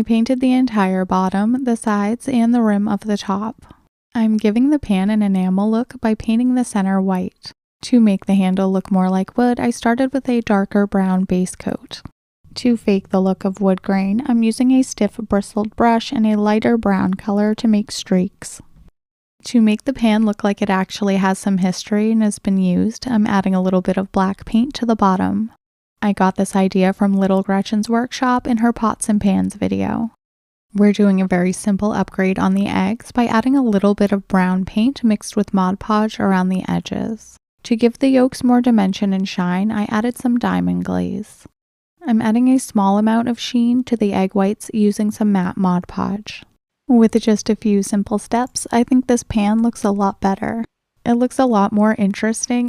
I painted the entire bottom, the sides, and the rim of the top. I'm giving the pan an enamel look by painting the center white. To make the handle look more like wood, I started with a darker brown base coat. To fake the look of wood grain, I'm using a stiff bristled brush and a lighter brown color to make streaks. To make the pan look like it actually has some history and has been used, I'm adding a little bit of black paint to the bottom. I got this idea from Little Gretchen's workshop in her pots and pans video. We're doing a very simple upgrade on the eggs by adding a little bit of brown paint mixed with Mod Podge around the edges. To give the yolks more dimension and shine, I added some diamond glaze. I'm adding a small amount of sheen to the egg whites using some matte Mod Podge. With just a few simple steps, I think this pan looks a lot better. It looks a lot more interesting